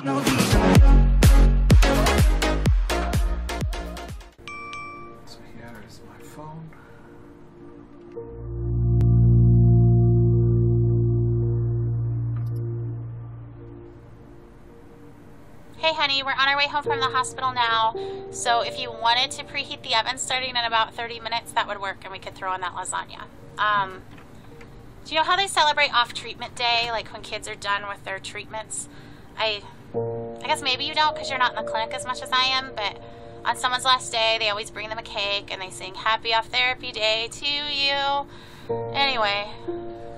Hey honey, we're on our way home from the hospital now. So if you wanted to preheat the oven starting in about 30 minutes, that would work and we could throw in that lasagna. Um, do you know how they celebrate off treatment day, like when kids are done with their treatments? I guess maybe you don't because you're not in the clinic as much as I am, but on someone's last day, they always bring them a cake and they sing happy off therapy day to you. Anyway,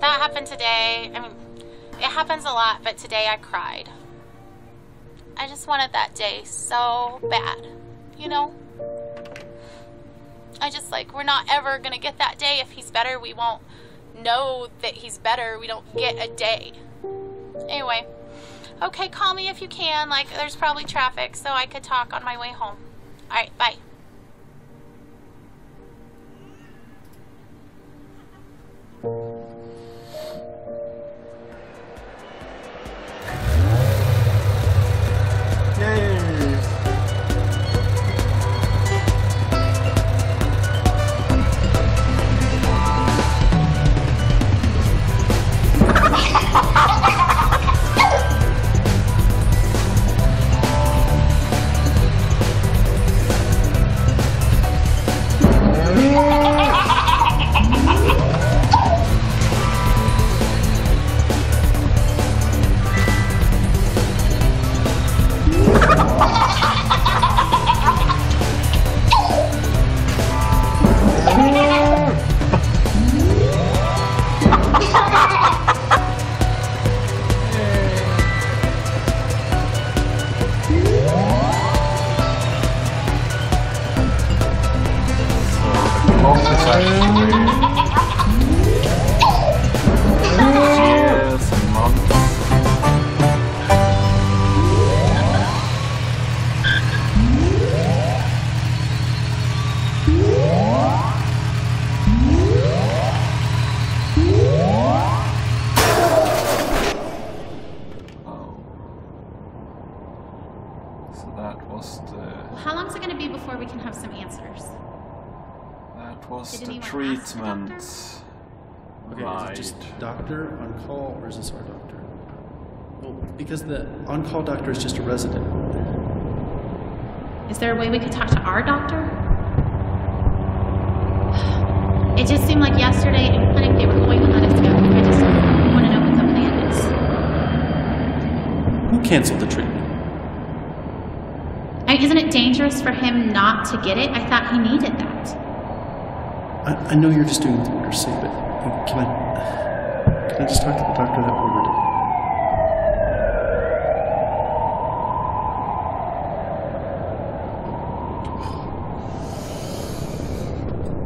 that happened today. I mean, it happens a lot, but today I cried. I just wanted that day so bad, you know? I just like, we're not ever gonna get that day. If he's better, we won't know that he's better. We don't get a day. Anyway, okay, call me if you can. Like, there's probably traffic, so I could talk on my way home. Alright, bye. That was the How long is it going to be before we can have some answers? that was Did the anyone ask the treatment. doctor? Okay, is it just doctor on call or is this our doctor? Well, because the on call doctor is just a resident. Is there a way we could talk to our doctor? It just seemed like yesterday in clinic they were going to let us go. I just want to know what the plan is. Who canceled the treatment? I isn't it dangerous for him not to get it? I thought he needed that. I, I know you're just doing what the orders say, but can I can I just talk to the doctor that ordered it?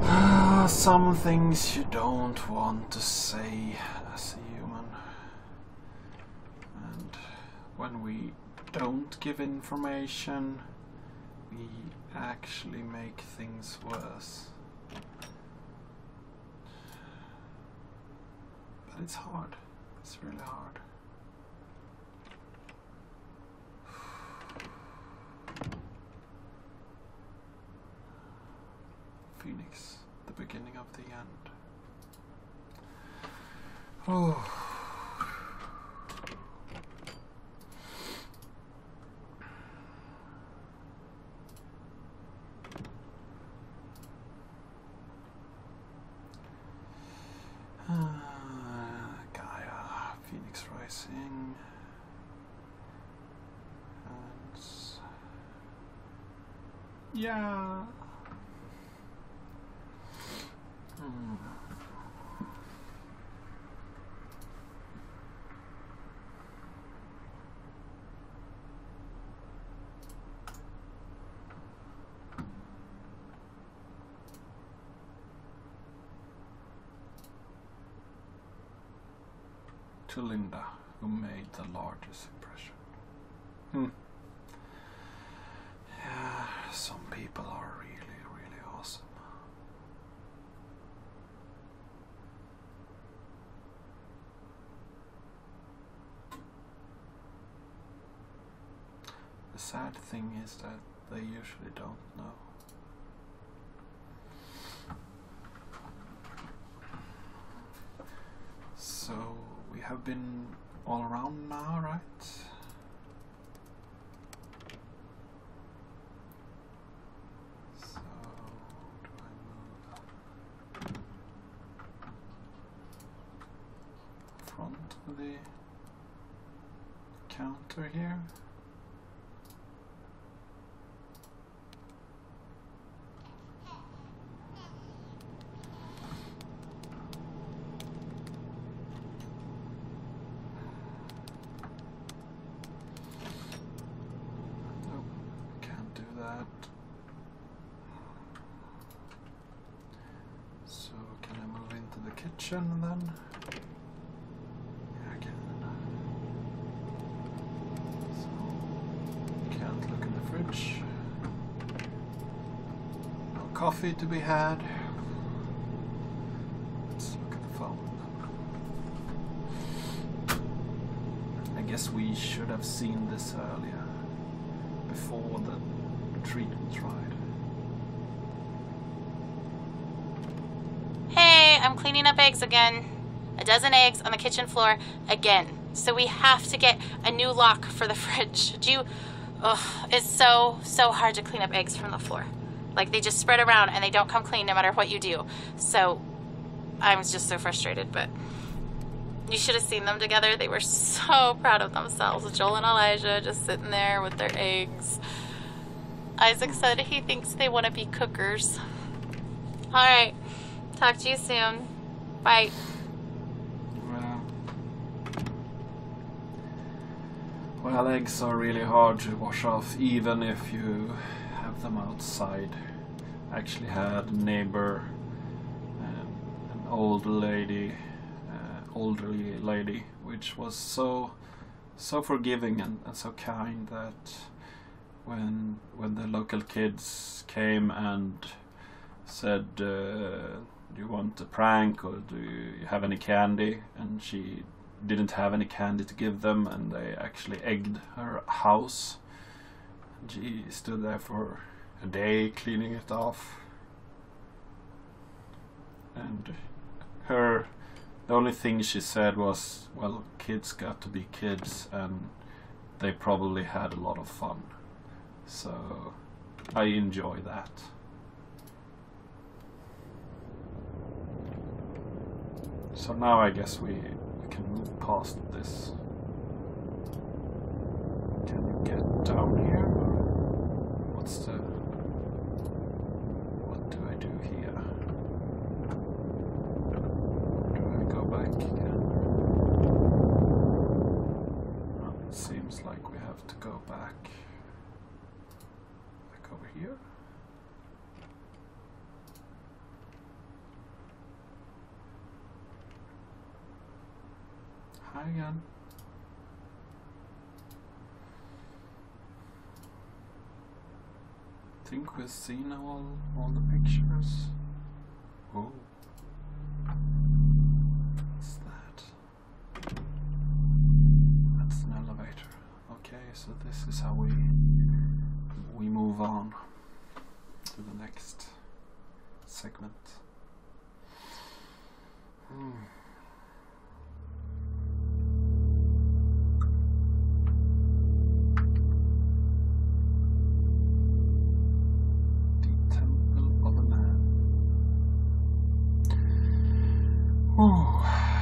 Ah, Some things you don't want to say as a human. And when we don't give information, we actually make things worse. But it's hard. It's really hard. Phoenix, the beginning of the end. Oh. Yeah. Hmm. To Linda, who made the largest impression. Hmm. Yeah, some people are really, really awesome. The sad thing is that they usually don't know. So we have been all around now, right? So do I move front of the counter here? Nope, can't do that. So can I move into the kitchen then? Yeah, I can. So can't look in the fridge. No coffee to be had. Let's look at the phone. I guess we should have seen this earlier, Hey, I'm cleaning up eggs again. A dozen eggs on the kitchen floor again. So we have to get a new lock for the fridge. Do you. Ugh, it's so, so hard to clean up eggs from the floor. Like they just spread around and they don't come clean no matter what you do. So I'm just so frustrated, but you should have seen them together. They were so proud of themselves. Joel and Elijah just sitting there with their eggs. Isaac said he thinks they want to be cookers. All right. Talk to you soon. Bye. Well, eggs are really hard to wash off, even if you have them outside. I actually had a neighbor, um, an old lady, uh, elderly lady, which was so, so forgiving and, and so kind that when when the local kids came and said, uh, "Do you want a prank or do you have any candy?" and she didn't have any candy to give them, and they actually egged her house. And she stood there for a day cleaning it off, and her the only thing she said was, "Well, kids got to be kids, and they probably had a lot of fun." So I enjoy that. So now I guess we, we can move past this. Can you get down here? What's the. What do I do here? Do I go back again? Oh, it seems like we have to go back. Here? Hi again. Think we've seen all all the pictures. Oh. Oh.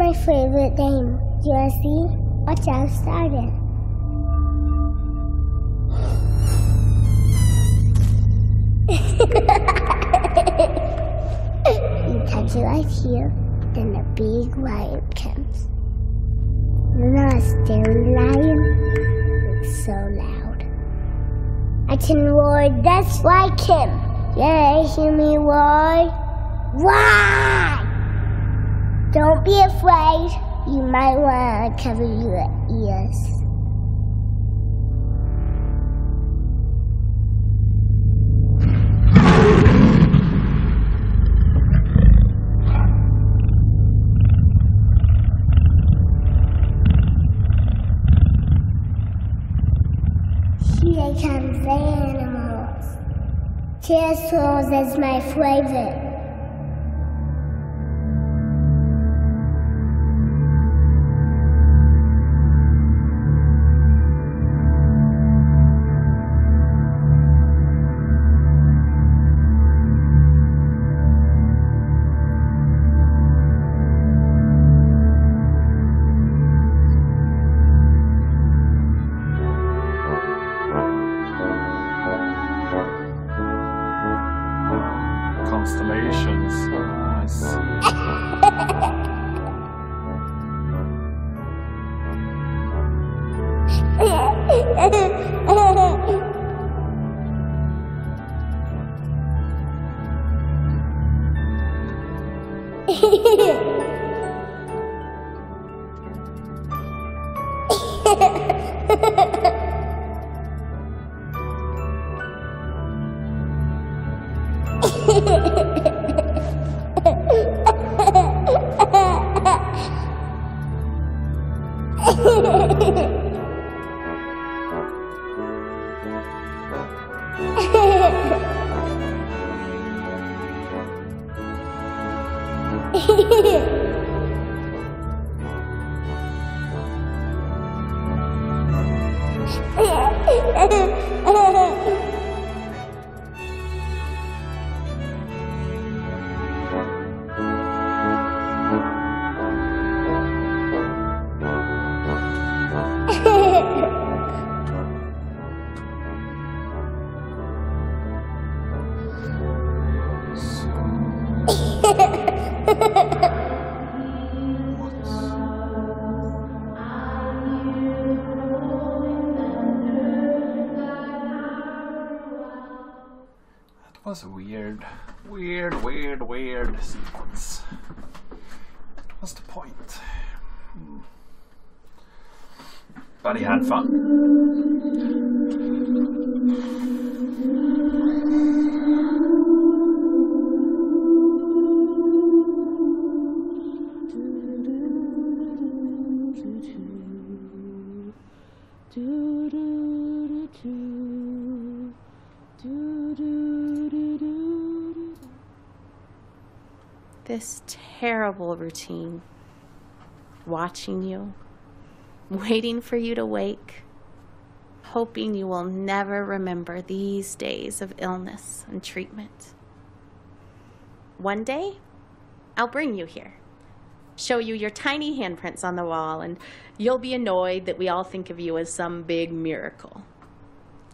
My favorite game. Do you wanna see? Watch it started. you touch it right here, then the big lion comes. The scary lion looks so loud. I can roar just like him. Yeah, hear me roar? Why? Don't be afraid. You might want to cover your ears. Here comes the animals. Pterosaurs is my favorite. Was a weird, weird, weird, weird sequence. What was the point? Hmm. But he had fun. This terrible routine. Watching you, waiting for you to wake, hoping you will never remember these days of illness and treatment. One day, I'll bring you here, show you your tiny handprints on the wall, and you'll be annoyed that we all think of you as some big miracle.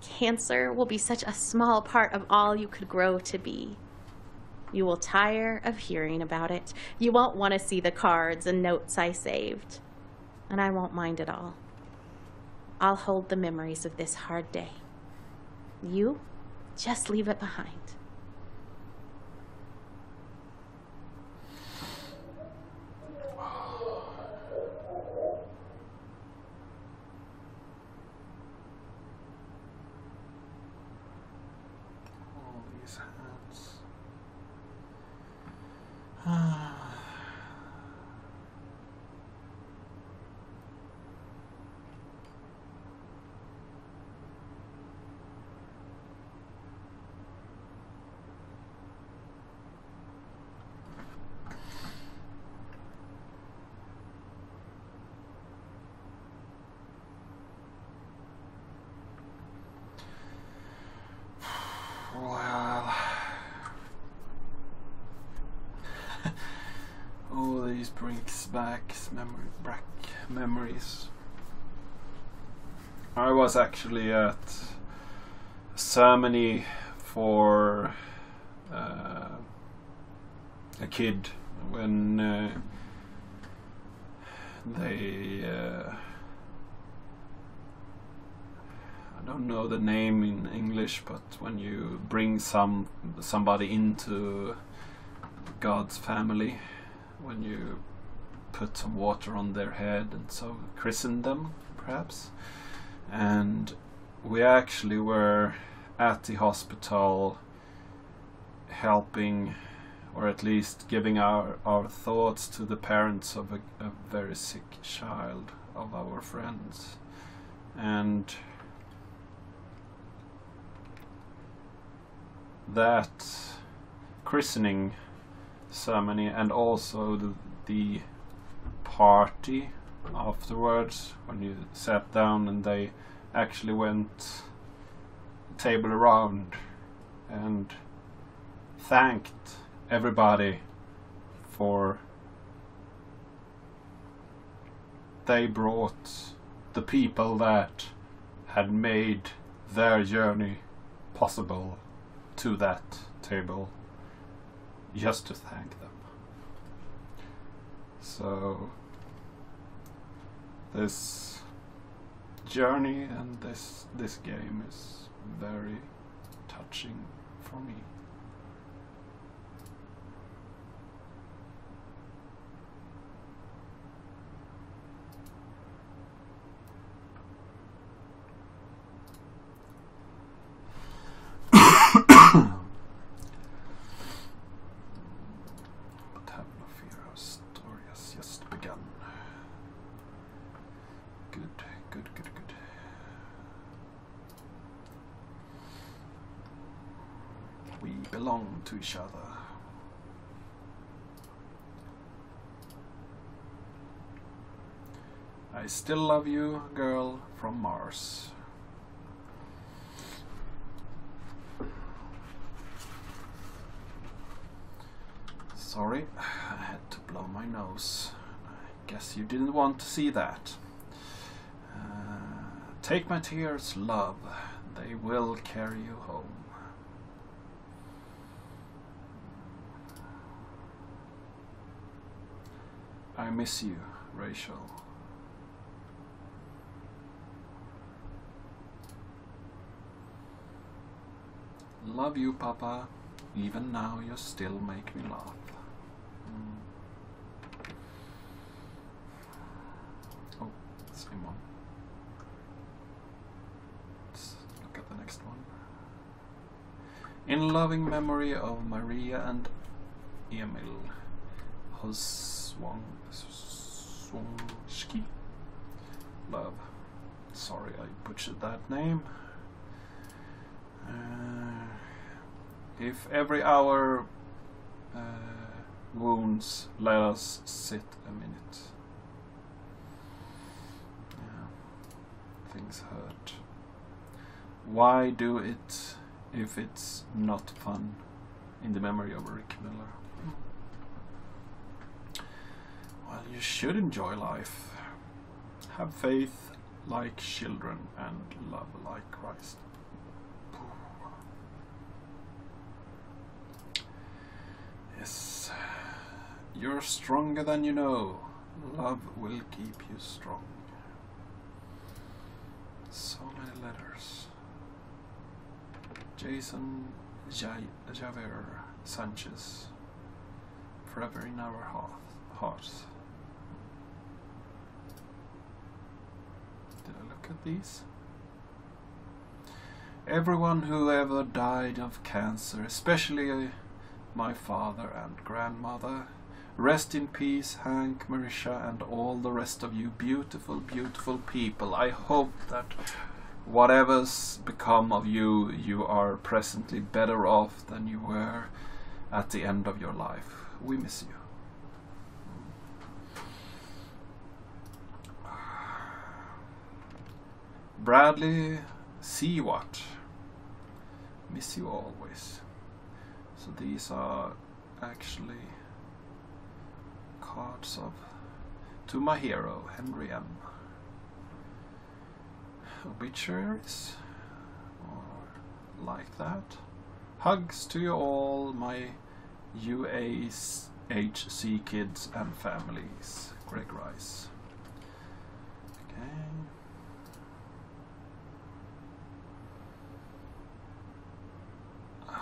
Cancer will be such a small part of all you could grow to be. You will tire of hearing about it. You won't want to see the cards and notes I saved. And I won't mind at all. I'll hold the memories of this hard day. You just leave it behind. wow. Back memory, back memories. I was actually at ceremony for uh, a kid when uh, they uh, I don't know the name in English, but when you bring some somebody into God's family, when you put some water on their head and so christened them, perhaps, and we actually were at the hospital helping or at least giving our, our thoughts to the parents of a, a very sick child of our friends. And that christening ceremony and also the, the party afterwards when you sat down and they actually went table around and thanked everybody for they brought the people that had made their journey possible to that table just to thank them. So this journey and this this game is very touching for me. But have no fear, our story has just begun. Good, good, good, good. We belong to each other. I still love you, girl from Mars. Sorry, I had to blow my nose. I guess you didn't want to see that. Uh, take my tears, love. They will carry you home. I miss you, Rachel. Love you, Papa. Even now, you still make me laugh. Mm. Oh, same one. Let's look at the next one. In loving memory of Maria and Emil Hoswonsky. Love. Sorry I butchered that name. Uh, if every hour uh, wounds, let us sit a minute. Yeah. Things hurt. Why do it if it's not fun? In the memory of Rick Miller. Well, you should enjoy life. Have faith like children and love like Christ. Yes. You're stronger than you know. Love will keep you strong. So many letters. Jason Javier Sanchez. Forever in our heart- hearts. Did I at these? Everyone who ever died of cancer, especially uh, my father and grandmother. Rest in peace, Hank, Marisha, and all the rest of you beautiful, beautiful people. I hope that whatever's become of you, you are presently better off than you were at the end of your life. We miss you. Bradley Seawat. Miss you always. So these are actually cards of To my hero, Henry M. Obituaries? Or like that? Hugs to you all, my UAHC kids and families. Greg Rice. Okay.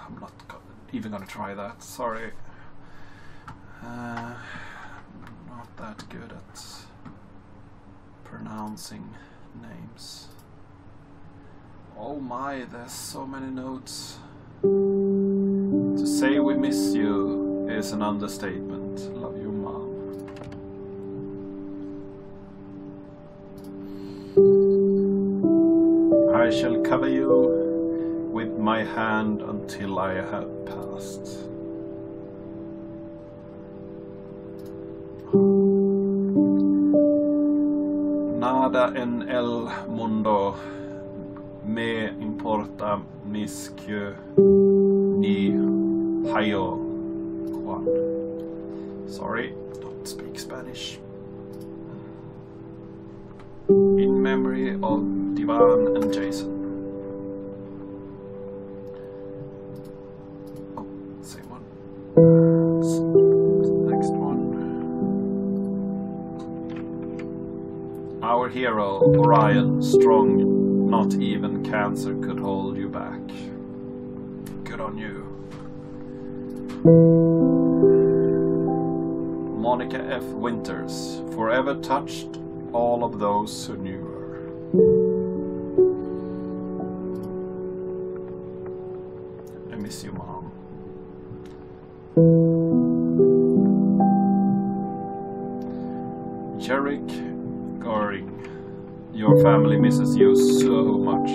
I'm not even gonna try that, sorry. Uh, not that good at pronouncing names. Oh my, there's so many notes. To say we miss you is an understatement. Love you, mom. I shall cover you my hand until I have passed. Nada en el mundo me importa mis que ni hayo Juan. Sorry, don't speak Spanish. In memory of Divan and Jason. Next one. Our hero, Orion, strong, not even cancer could hold you back. Good on you. Monica F. Winters, forever touched all of those who knew her. I miss you, Mom. Jarek Goring, your family misses you so much.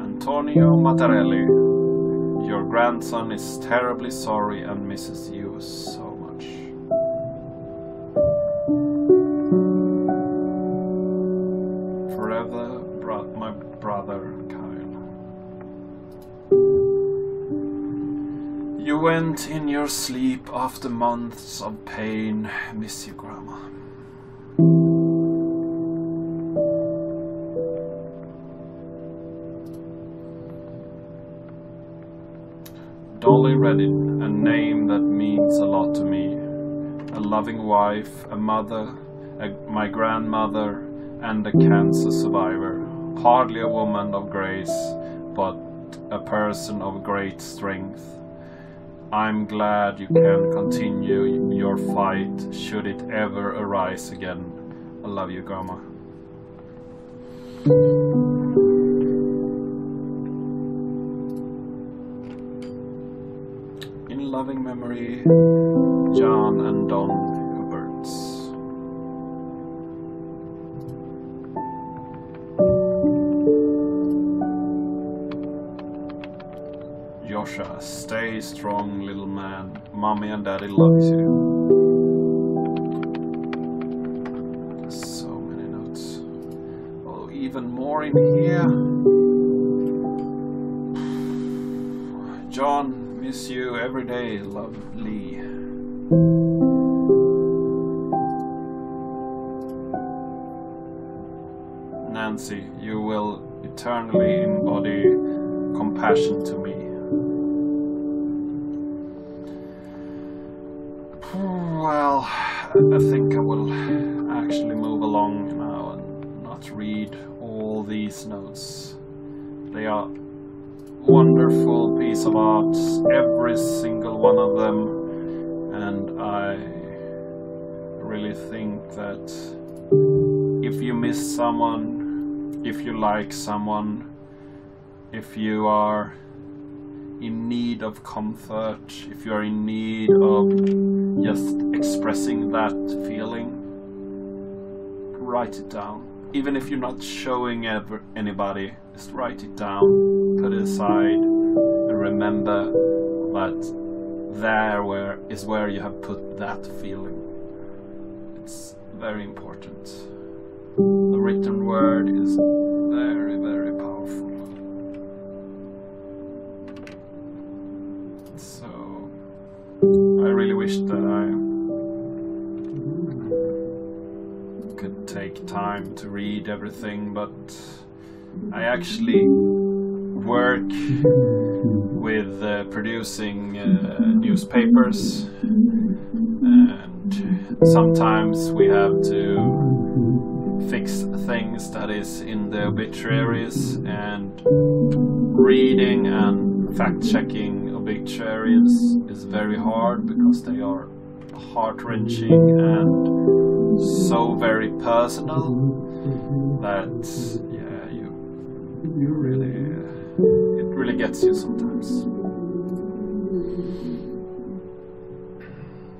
Antonio Mattarelli, your grandson is terribly sorry and misses you so went in your sleep after months of pain. Miss you, Grandma. Dolly Reddin, a name that means a lot to me. A loving wife, a mother, a, my grandmother, and a cancer survivor. Hardly a woman of grace, but a person of great strength. I'm glad you can continue your fight should it ever arise again. I love you, Grandma. In loving memory, John and Don Huberts. Joshua, stay strong, little man. Mommy and Daddy loves you. So many notes. Oh, even more in here. John, miss you every day. Love Lee. Nancy, you will eternally embody compassion to me. Notes. They are wonderful piece of art, every single one of them, and I really think that if you miss someone, if you like someone, if you are in need of comfort, if you are in need of just expressing that feeling, write it down. Even if you're not showing ever anybody, just write it down, put it aside, and remember that there where is where you have put that feeling. It's very important. The written word is very, very powerful. So could time to read everything, but I actually work with uh, producing uh, newspapers, and sometimes we have to fix things that is in the obituaries, and reading and fact checking obituaries is very hard because they are heart wrenching and so very personal that yeah you you really it really gets you sometimes.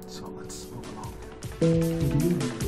So let's move along